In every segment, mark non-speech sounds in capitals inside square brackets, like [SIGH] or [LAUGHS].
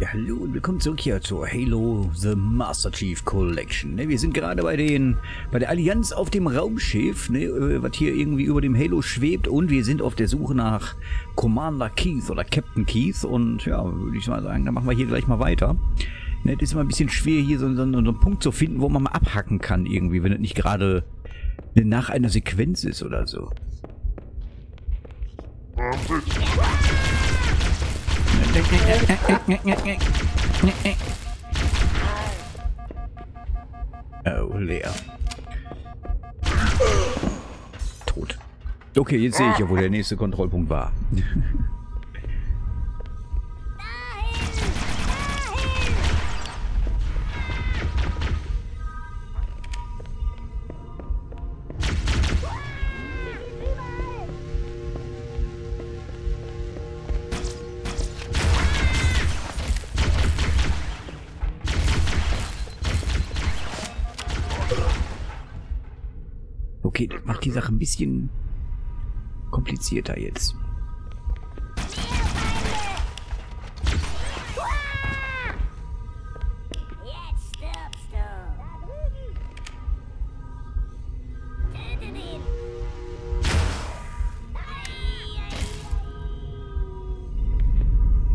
Ja, hallo und willkommen zurück hier zur Halo The Master Chief Collection. Ne, wir sind gerade bei den bei der Allianz auf dem Raumschiff, ne, äh, was hier irgendwie über dem Halo schwebt und wir sind auf der Suche nach Commander Keith oder Captain Keith und ja, würde ich mal sagen, dann machen wir hier gleich mal weiter. Ne, das ist immer ein bisschen schwer hier so, so, so einen Punkt zu finden, wo man mal abhacken kann irgendwie, wenn es nicht gerade nach einer Sequenz ist oder so. Oh, leer. Tot. Okay, jetzt sehe ich ja, wo der nächste Kontrollpunkt war. Sache ein bisschen komplizierter jetzt.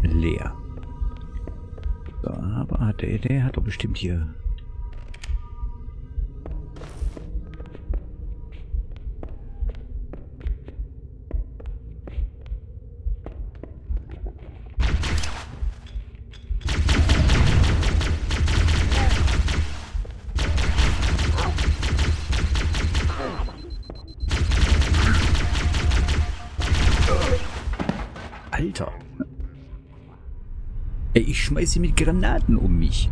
Leer. So, aber der, der hat doch bestimmt hier... schmeiße mit Granaten um mich.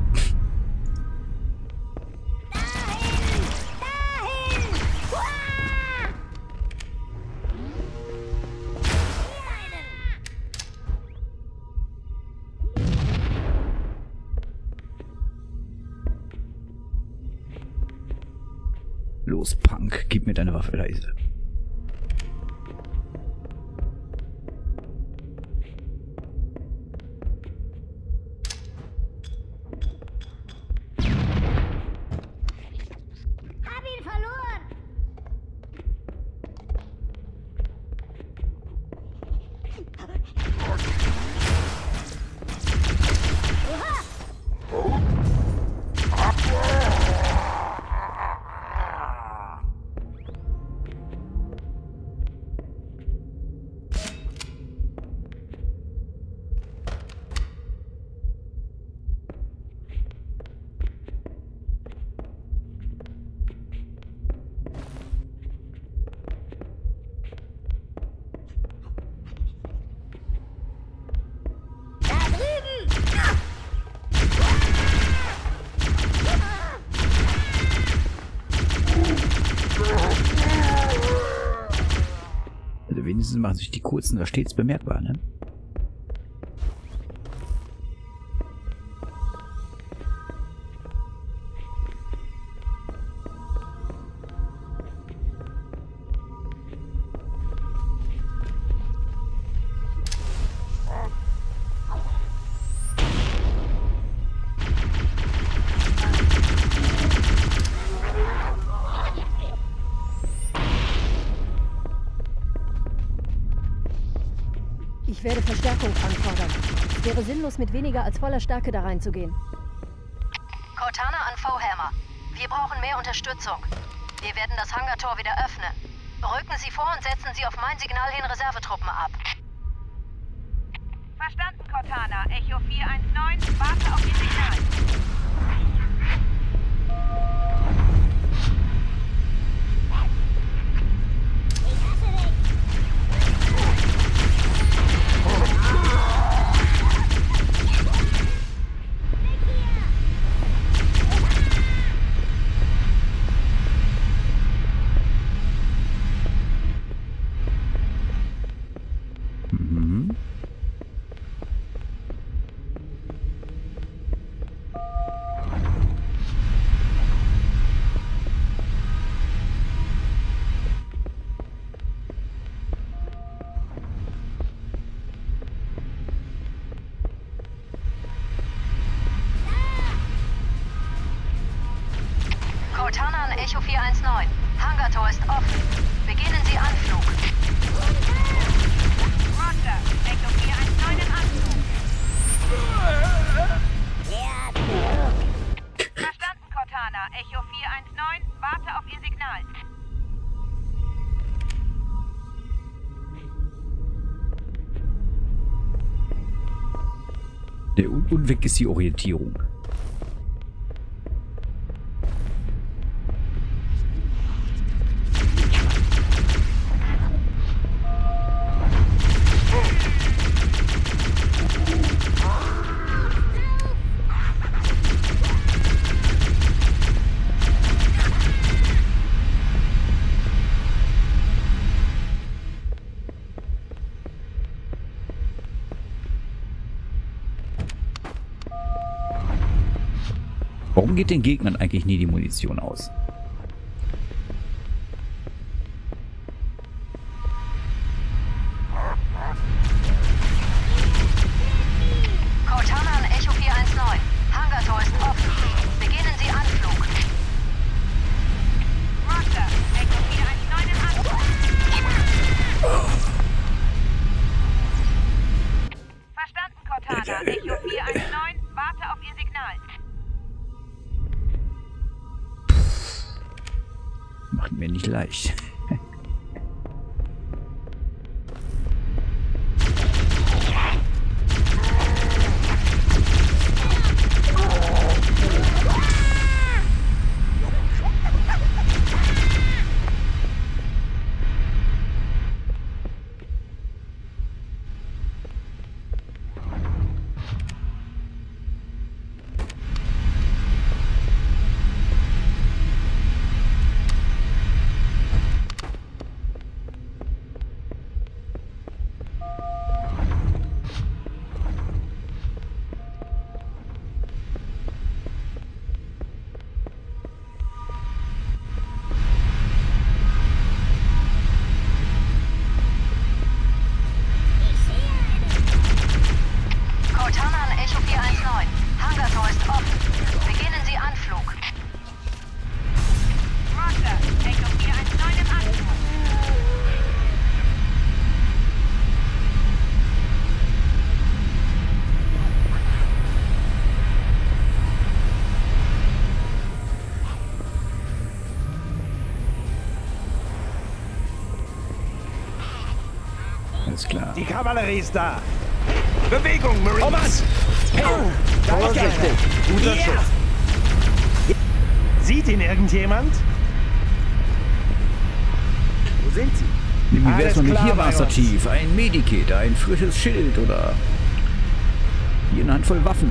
Kurzen da stets bemerkbar, ne? Ich werde Verstärkung anfordern. Es wäre sinnlos, mit weniger als voller Stärke da reinzugehen. Cortana an V-Hammer. Wir brauchen mehr Unterstützung. Wir werden das Hangartor wieder öffnen. Rücken Sie vor und setzen Sie auf mein Signal hin Reservetruppen ab. Verstanden, Cortana. Echo 419, warte auf Ihr Signal. Echo 419. Hangartor ist offen. Beginnen Sie Anflug. Roger. Echo 419 im Anflug. Verstanden, Cortana. Echo 419, warte auf Ihr Signal. Der Unweg ist die Orientierung. geht den Gegnern eigentlich nie die Munition aus. vielleicht. Kavallerie ist da. Bewegung, Marines. Thomas! Hey, oh, vorsichtig. Guter yeah. Schuss. Sieht ihn irgendjemand? Wo sind sie? Wie wär's noch mit hier, Master Ein Medikit, ein frisches Schild oder hier eine Handvoll Waffen.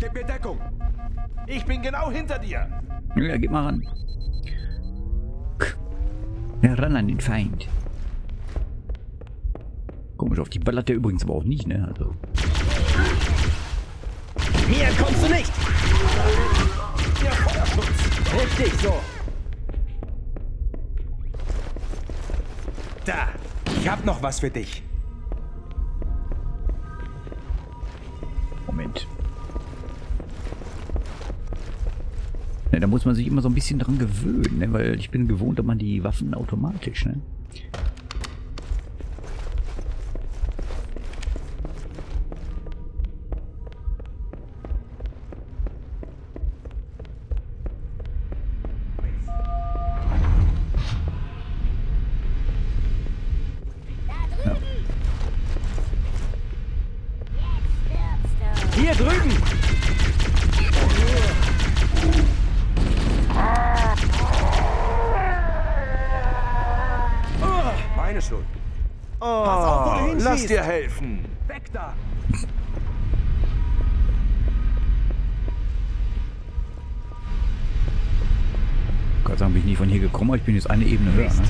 Gib mir Deckung. Ich bin genau hinter dir. Ja, gib mal ran. Ja, ran an den Feind. Komisch, auf die ballert der übrigens aber auch nicht, ne? Also. Mir kommst du nicht! Ihr Richtig so! Da! Ich hab noch was für dich! Da muss man sich immer so ein bisschen dran gewöhnen, ne? weil ich bin gewohnt, dass man die Waffen automatisch, ne? Sagen, bin ich nie von hier gekommen, aber ich bin jetzt eine Ebene höher. Ne?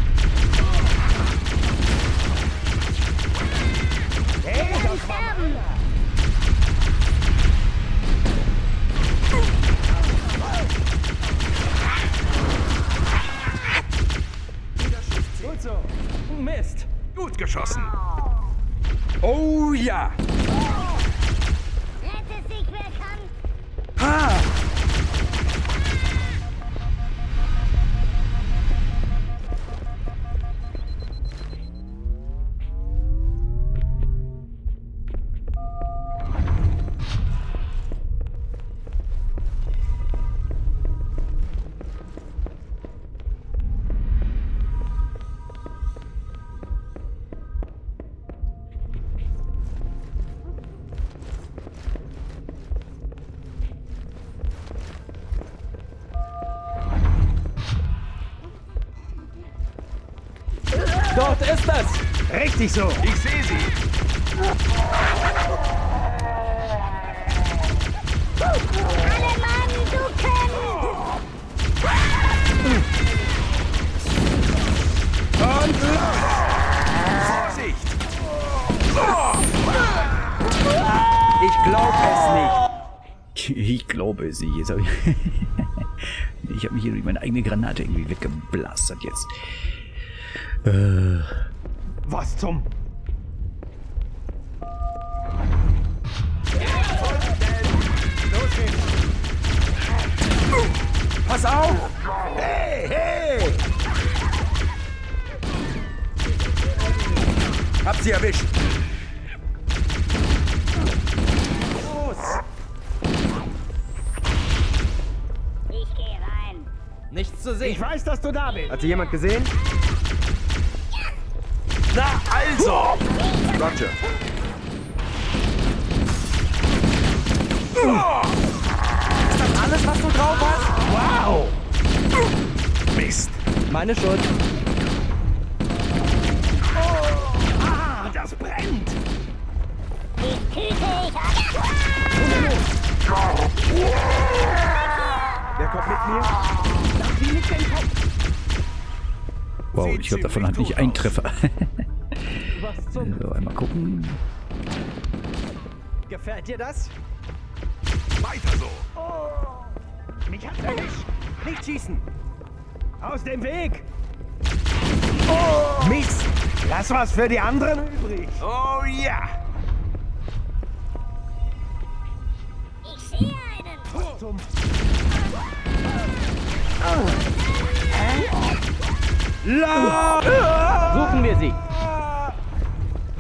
Gut so. Mist. Gut geschossen. Oh ja. Richtig so. Ich sehe sie. Alle Mann, ducken! Und los! Vorsicht! Ich glaube es nicht. Ich glaube es nicht. Jetzt hab ich [LAUGHS] ich habe mich hier durch meine eigene Granate irgendwie weggeblastert jetzt. Äh, Was zum... Pass auf! Hey, hey! Hab sie erwischt. Ich gehe rein. Nichts zu sehen. Ich weiß, dass du da bist. Hat sie jemand gesehen? Na also! Roger. Alles, was du drauf hast? Wow. Mist. Meine Schuld. Ah, das brennt. Ich töte dich. Wer kommt mit mir? wow, Sieht ich glaube, davon hatte ich gut einen. Treffer. [LAUGHS] Zum... so, einmal gucken. Gefällt dir das? Weiter so. Mich hat's erwischt. Nicht schießen. Aus dem Weg. Oh, Mist. Lass was für die anderen übrig. Oh ja! Ich sehe einen. Zum... Suchen wir sie.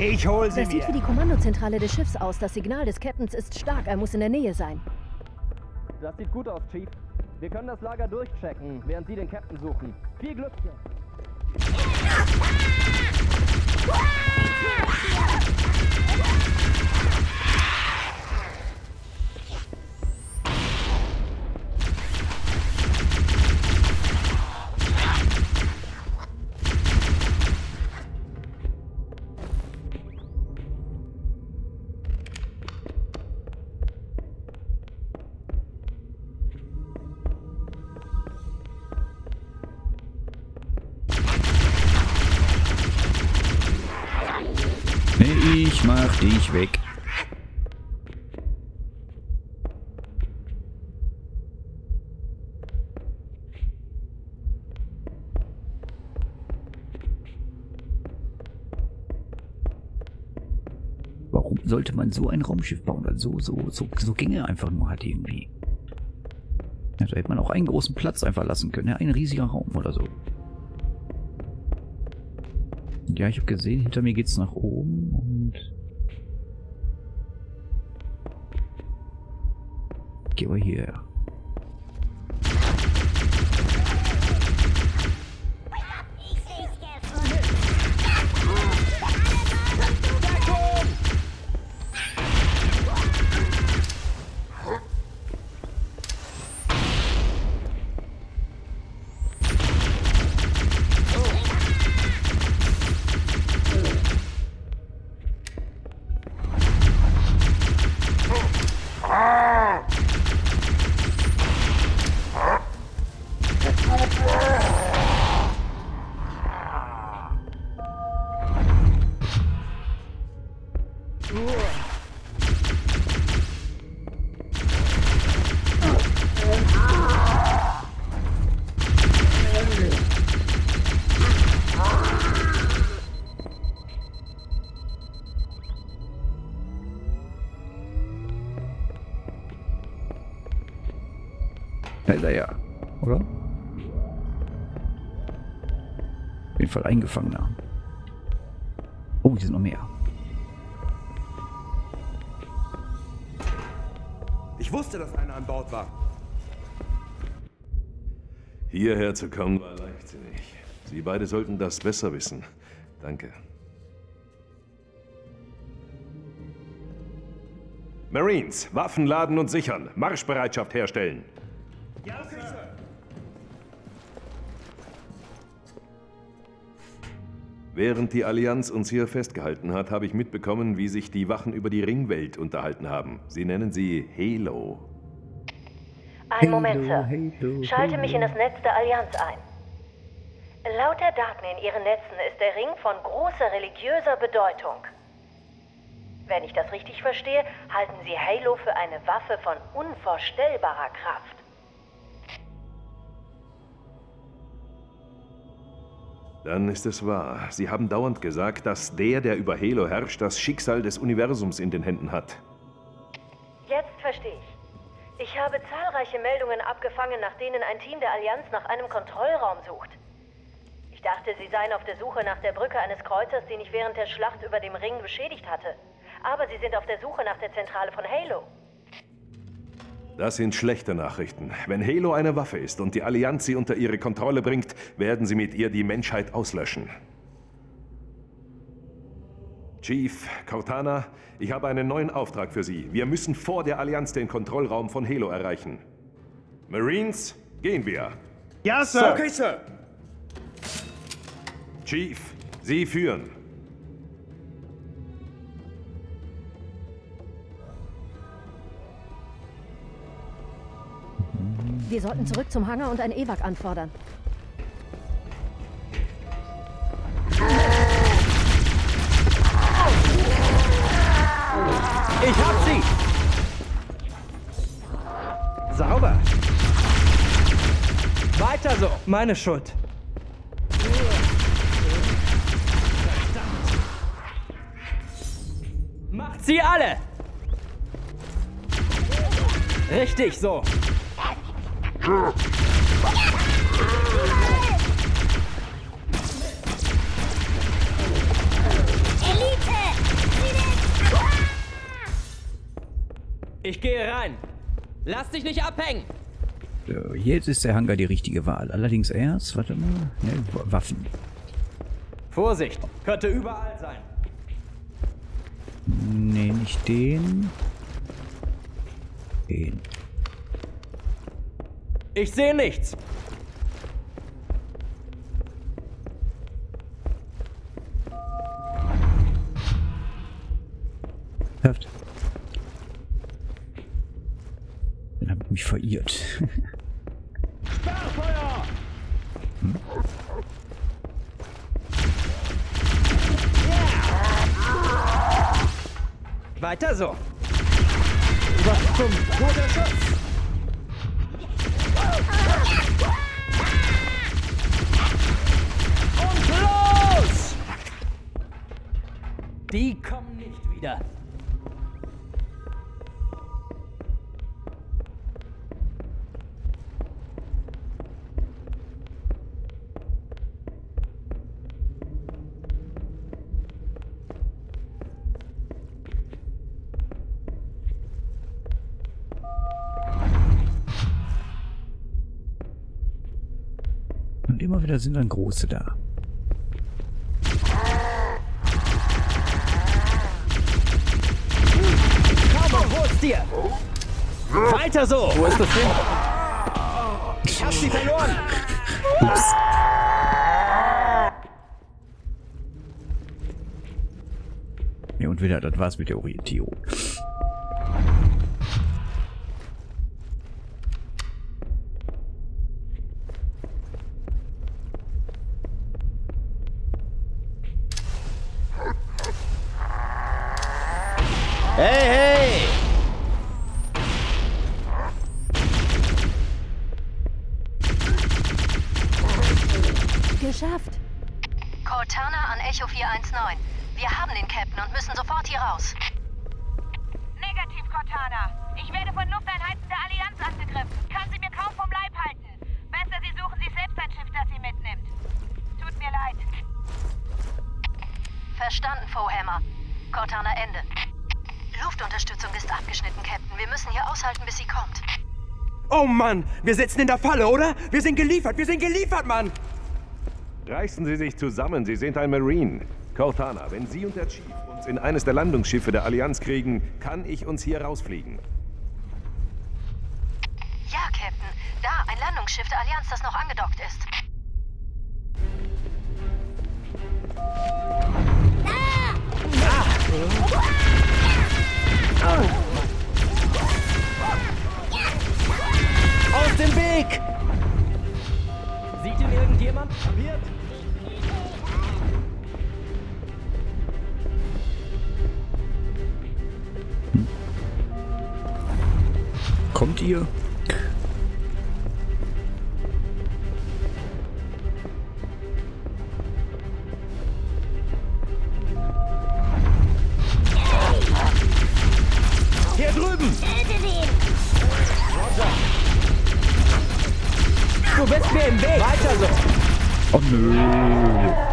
Ich hol sie Das sieht mir. wie die Kommandozentrale des Schiffs aus. Das Signal des Captains ist stark. Er muss in der Nähe sein. Das sieht gut aus, Chief. Wir können das Lager durchchecken, während Sie den Captain suchen. Viel Glück. Nee, ich mach dich weg. Warum sollte man so ein Raumschiff bauen? Also so, so, so, Gänge einfach nur hat irgendwie. Ja, da hätte man auch einen großen Platz einfach lassen können. Ja, ein riesiger Raum oder so. Ja, ich habe gesehen, hinter mir geht's nach oben und... Geh mal Da ja, oder? Auf jeden Fall eingefangen haben. Oh, hier sind noch mehr. Ich wusste, dass einer an Bord war. Hierher zu kommen war leichtsinnig. Sie beide sollten das besser wissen. Danke. Marines, Waffen laden und sichern. Marschbereitschaft herstellen. Während die Allianz uns hier festgehalten hat, habe ich mitbekommen, wie sich die Wachen über die Ringwelt unterhalten haben. Sie nennen sie Halo. Ein Moment, Sir. Schalte mich in das Netz der Allianz ein. Laut der Daten in Ihren Netzen ist der Ring von großer religiöser Bedeutung. Wenn ich das richtig verstehe, halten Sie Halo für eine Waffe von unvorstellbarer Kraft. Dann ist es wahr. Sie haben dauernd gesagt, dass der, der über Halo herrscht, das Schicksal des Universums in den Händen hat. Jetzt verstehe ich. Ich habe zahlreiche Meldungen abgefangen, nach denen ein Team der Allianz nach einem Kontrollraum sucht. Ich dachte, sie seien auf der Suche nach der Brücke eines Kreuzers, den ich während der Schlacht über dem Ring beschädigt hatte. Aber sie sind auf der Suche nach der Zentrale von Halo. Das sind schlechte Nachrichten. Wenn Halo eine Waffe ist und die Allianz sie unter ihre Kontrolle bringt, werden sie mit ihr die Menschheit auslöschen. Chief, Cortana, ich habe einen neuen Auftrag für Sie. Wir müssen vor der Allianz den Kontrollraum von Halo erreichen. Marines, gehen wir. Ja, Sir. Okay, Sir. Chief, Sie führen. Wir sollten zurück zum Hangar und ein Evac anfordern. Ich hab sie! Sauber. Weiter so. Meine Schuld. Macht sie alle! Richtig so. Ich gehe rein. Lass dich nicht abhängen. So, jetzt ist der Hangar die richtige Wahl. Allerdings erst, warte mal, ne, Waffen. Vorsicht, könnte überall sein. Nee, nicht den. Den. Ich sehe nichts. Perfekt. Dann habe ich mich verirrt. Weiter so. Was zum guter Schutz. Und los! Die kommen nicht wieder. Und immer wieder sind dann große da. Dir! Weiter so! Wo ist das hin? Ich hab sie verloren! Ja, und wieder, das war's mit der Orientierung. Hey, hey! Geschafft. Cortana an Echo 419. Wir haben den Captain und müssen sofort hier raus. Negativ, Cortana. Ich werde von Lufteinheiten der Allianz angegriffen. Kann sie mir kaum vom Leib halten. Besser, Sie suchen sich selbst ein Schiff, das sie mitnimmt. Tut mir leid. Verstanden, Fohammer. Cortana, Ende. Luftunterstützung ist abgeschnitten, Captain. Wir müssen hier aushalten, bis sie kommt. Oh Mann, wir sitzen in der Falle, oder? Wir sind geliefert, wir sind geliefert, Mann! Reißen Sie sich zusammen, Sie sind ein Marine. Cortana, wenn Sie und der Chief uns in eines der Landungsschiffe der Allianz kriegen, kann ich uns hier rausfliegen. Ja, Captain. Da, ein Landungsschiff der Allianz, das noch angedockt ist. Aus dem Weg! Sieht ihn irgendjemand? Kapiert? Kommt ihr? Hier drüben! Du bist mir im Weg! Weiter so! Oh nö.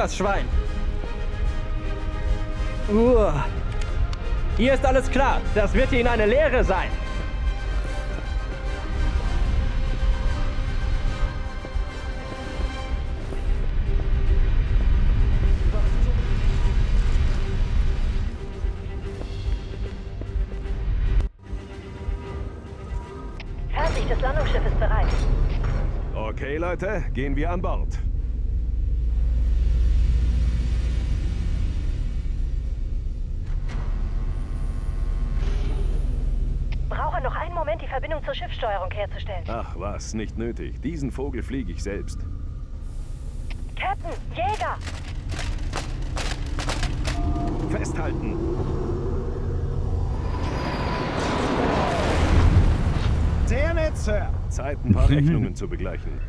Das Schwein. Uah. Hier ist alles klar. Das wird Ihnen eine Lehre sein. Fertig, das Landungsschiff ist bereit. Okay, Leute, gehen wir an Bord. Schiffssteuerung herzustellen. Ach was, nicht nötig. Diesen Vogel fliege ich selbst. Captain, Jäger! Festhalten! Sehr nett, Sir. Zeit, ein paar [LAUGHS] Rechnungen zu begleichen.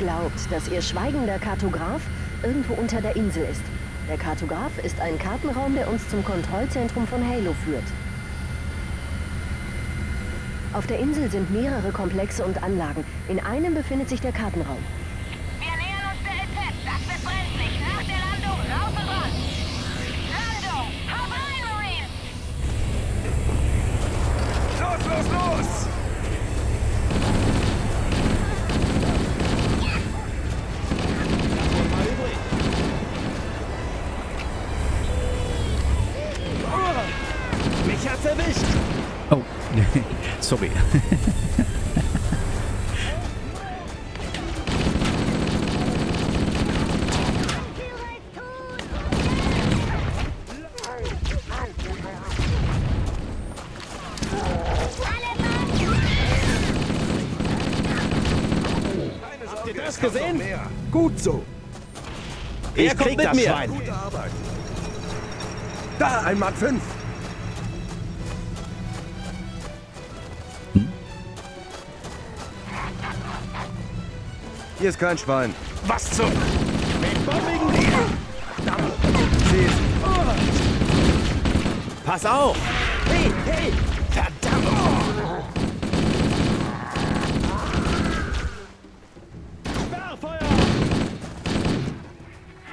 Glaubt, dass ihr schweigender Kartograf irgendwo unter der Insel ist. Der Kartograf ist ein Kartenraum, der uns zum Kontrollzentrum von Halo führt. Auf der Insel sind mehrere Komplexe und Anlagen. In einem befindet sich der Kartenraum. Wir nähern uns der LZ. Das wird brenzlig. Nach der Landung rauf und ran. Landung. Hau rein, Marines. Los, los, los! Mich hat's erwischt! Oh, sorry. Das gesehen? Gut so. Er kommt mit mir! Gute Arbeit. Da, ein Mark 5. Hier ist kein Schwein. Was zum... Mit bombigen Schieß. Pass auf! Hey, hey! Verdammt! Sperrfeuer!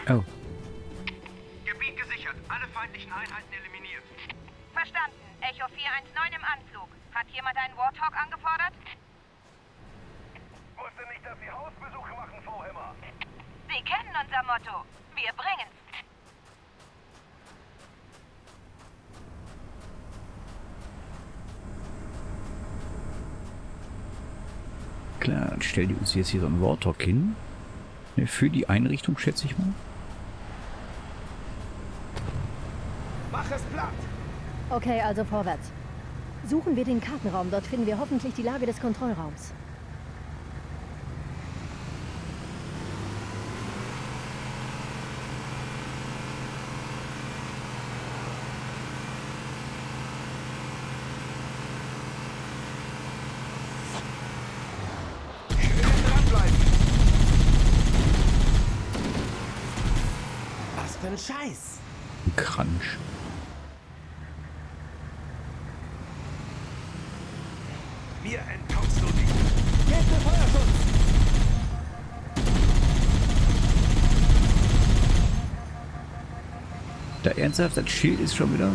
Oh. Gebiet gesichert. Alle feindlichen Einheiten eliminiert. Verstanden. Echo 419 im Anflug. Hat jemand einen Warthog angefordert? Wusste nicht, dass Sie Hausbesuche machen, Frau Hemmer. Sie kennen unser Motto. Wir bringen's. Klar, dann stell die uns jetzt hier so einen Warthog hin. Ne, Für die Einrichtung, schätze ich mal. Mach es platt! Okay, also vorwärts. Suchen wir den Kartenraum. Dort finden wir hoffentlich die Lage des Kontrollraums. Dranbleiben! Was für ein Scheiß! Crunch. Mir entkommst du nicht. Geht für Feuerschutz! Da ernsthaft, das Schild ist schon wieder...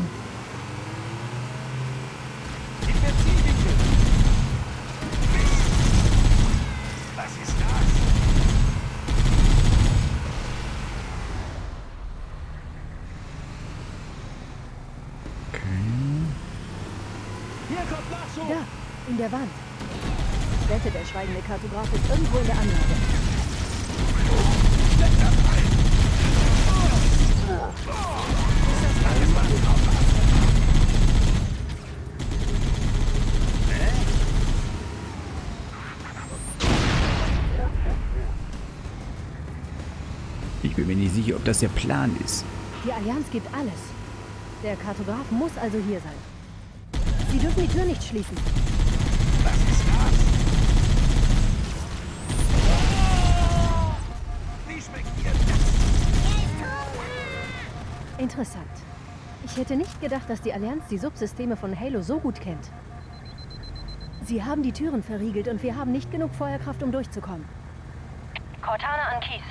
In der Ziellinie! Was ist das? Hier kommt Nachschub! Da, in der Wand. Ich wette, der schweigende Kartograf ist irgendwo in der Anlage. Ich bin mir nicht sicher, ob das der Plan ist. Die Allianz gibt alles. Der Kartograf muss also hier sein. Sie dürfen die Tür nicht schließen. Was ist das? Interessant. Ich hätte nicht gedacht, dass die Allianz die Subsysteme von Halo so gut kennt. Sie haben die Türen verriegelt und wir haben nicht genug Feuerkraft, um durchzukommen. Cortana an Kies.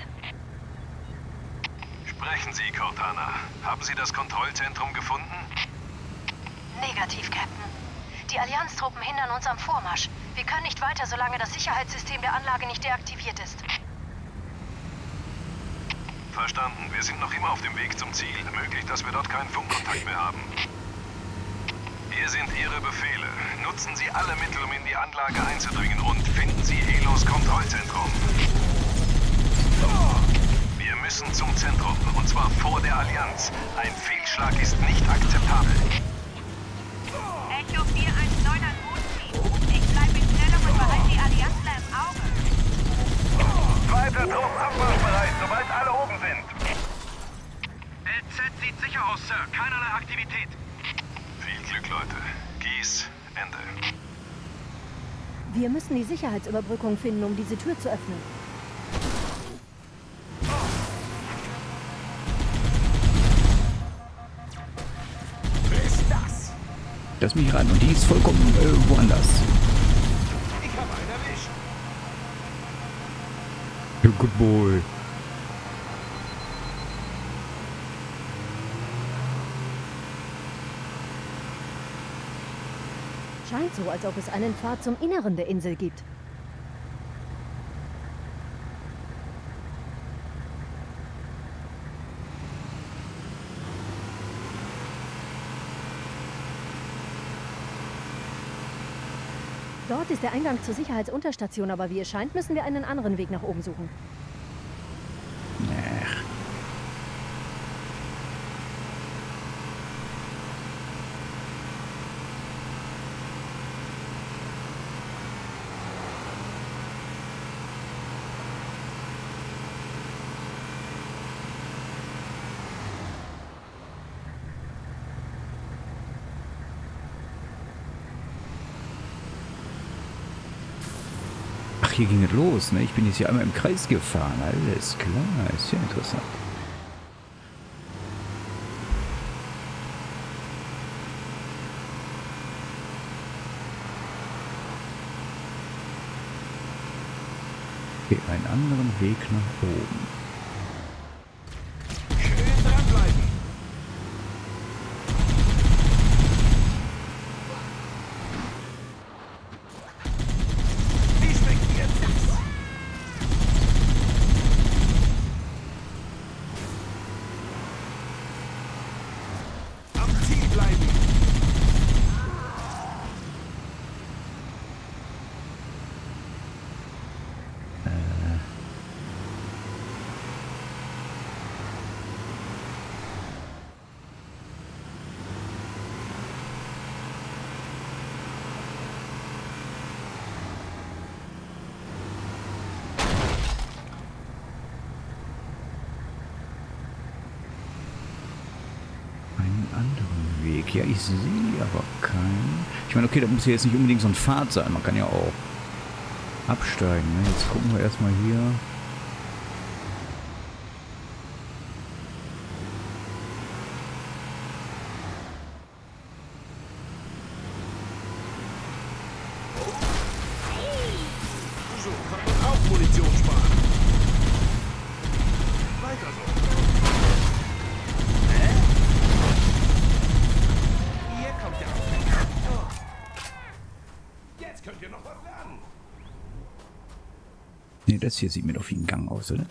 Sprechen Sie, Cortana. Haben Sie das Kontrollzentrum gefunden? Negativ, Captain. Die Allianztruppen hindern uns am Vormarsch. Wir können nicht weiter, solange das Sicherheitssystem der Anlage nicht deaktiviert ist. Verstanden. Wir sind noch immer auf dem Weg zum Ziel. Möglich, dass wir dort keinen Funkkontakt mehr haben. Hier sind Ihre Befehle. Nutzen Sie alle Mittel, um in die Anlage einzudringen und finden Sie Helos Kontrollzentrum. Wir müssen zum Zentrum, und zwar vor der Allianz. Ein Fehlschlag ist nicht akzeptabel. Echo 419 an Bootziehen. Ich bleibe in Stellung und behalte die Allianzler im Auge. Zweiter Trupp abmarschbereit, sobald alle oben sind. LZ sieht sicher aus, Sir. Keinerlei Aktivität. Viel Glück, Leute. Gieß, Ende. Wir müssen die Sicherheitsüberbrückung finden, um diese Tür zu öffnen. Ist das? Lass mich ran. Und die ist vollkommen äh, woanders. Ich habe einen erwischt! Good boy. Scheint so, als ob es einen Pfad zum Inneren der Insel gibt. Dort ist der Eingang zur Sicherheitsunterstation, aber wie es scheint, müssen wir einen anderen Weg nach oben suchen. Hier ging es los, ne? Ich bin jetzt hier einmal im Kreis gefahren. Alles klar, ist ja interessant. Okay, einen anderen Weg nach oben. Ja, ich sehe aber keinen. Ich meine, okay, da muss ja jetzt nicht unbedingt so ein Pfad sein. Man kann ja auch absteigen. Ne? Jetzt gucken wir erstmal hier. So kann man auch Munition sparen. Weiter so. Hä? Hier kommt der Aufhänger. Jetzt könnt ihr noch was lernen. Ne, das hier sieht mir doch wie ein Gang aus, oder?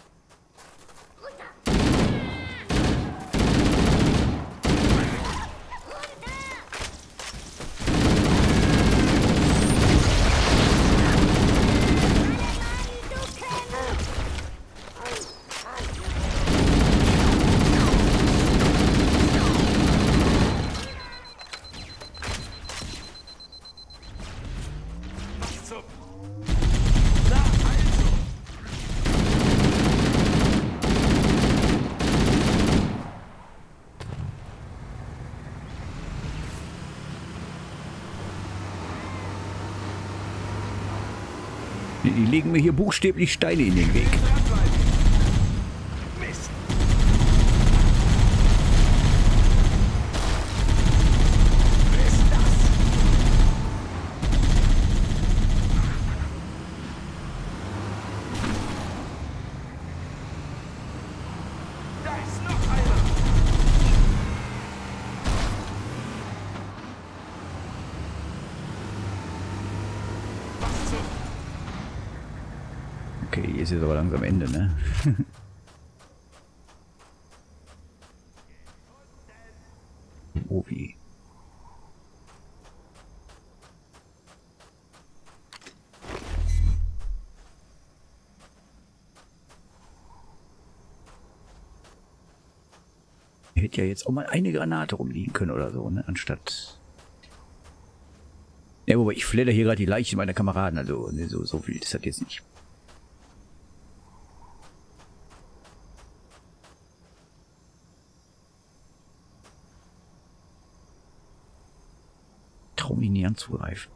Was zum... Na, also. Die, die legen mir hier buchstäblich Steine in den Weg. Mist. Wer ist das? Da ist noch einer. Was zum... Okay, hier ist jetzt aber langsam Ende, ne? [LAUGHS] oh wie. Hätte ja jetzt auch mal eine Granate rumliegen können oder so, ne? Anstatt. Ja, wobei ich fledder hier gerade die Leiche meiner Kameraden, also ne, so, so viel ist das jetzt nicht. life.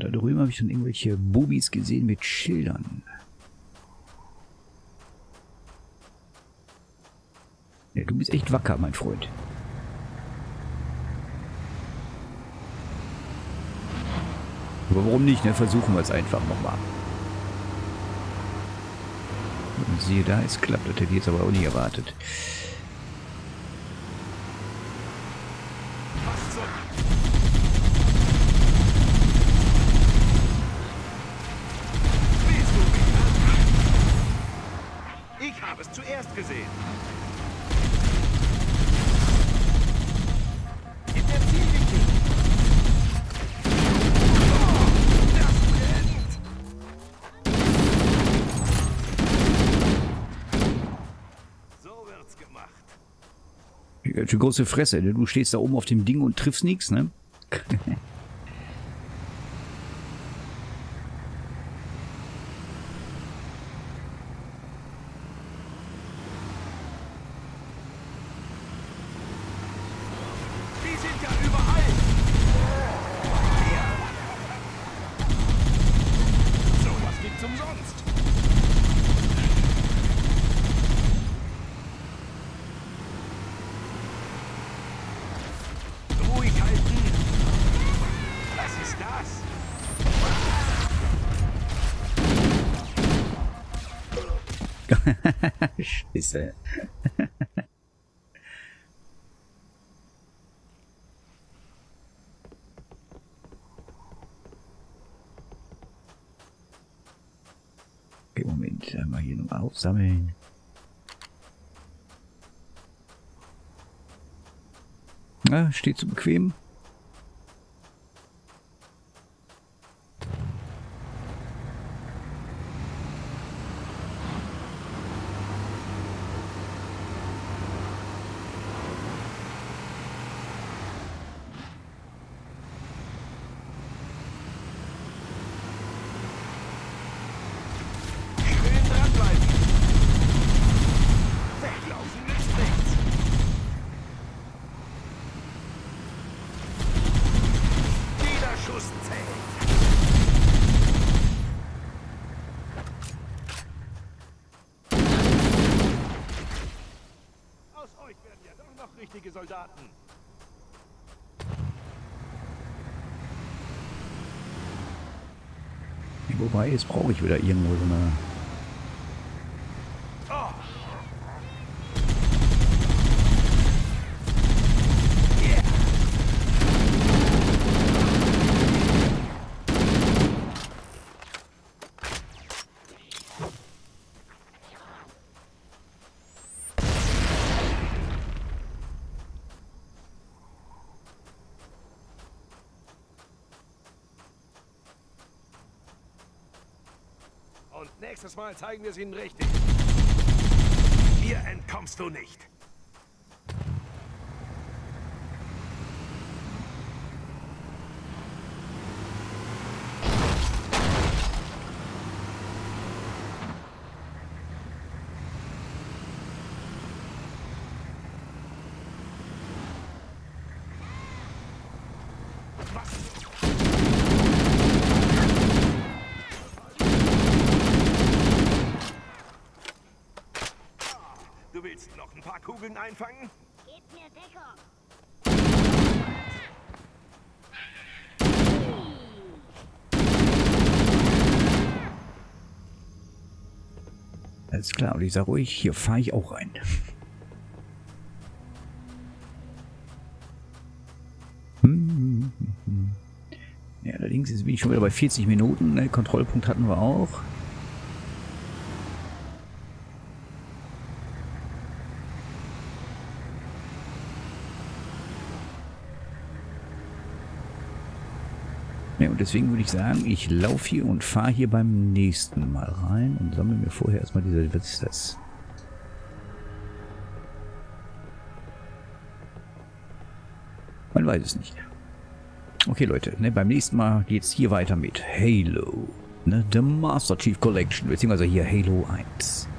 Da drüben habe ich schon irgendwelche Bubis gesehen mit Schildern. Ja, du bist echt wacker, mein Freund. Aber warum nicht, ne? Versuchen wir es einfach nochmal. Siehe da, es klappt. Das hätte ich jetzt aber auch nicht erwartet. Große Fresse. ne? Du stehst da oben auf dem Ding und triffst nichts, ne? [LAUGHS] Die sind ja überall. Ja. So was gibt's umsonst. Ruhig halten. Was ist das? Scheiße. [LAUGHS] Okay, Moment, einmal hier noch aufsammeln. Na, steht so bequem. Schön dranbleiben. Weglaufen nützt nichts. Jeder Schuss zählt. Aus euch werden ja doch noch richtige Soldaten. Wobei, jetzt brauche ich wieder irgendwo so eine... Oh. Und nächstes Mal zeigen wir es ihnen richtig. Hier entkommst du nicht. Was? Du willst noch ein paar Kugeln einfangen? Gib mir Deckung. Alles klar, und ich sage ruhig, hier fahre ich auch rein. Hm. Ja, allerdings bin ich schon wieder bei 40 Minuten. Ne? Kontrollpunkt hatten wir auch. Deswegen würde ich sagen, ich laufe hier und fahre hier beim nächsten Mal rein und sammle mir vorher erstmal diese, was ist das? Man weiß es nicht. Okay, Leute, ne, beim nächsten Mal geht's hier weiter mit Halo. Ne, The Master Chief Collection, beziehungsweise hier Halo 1.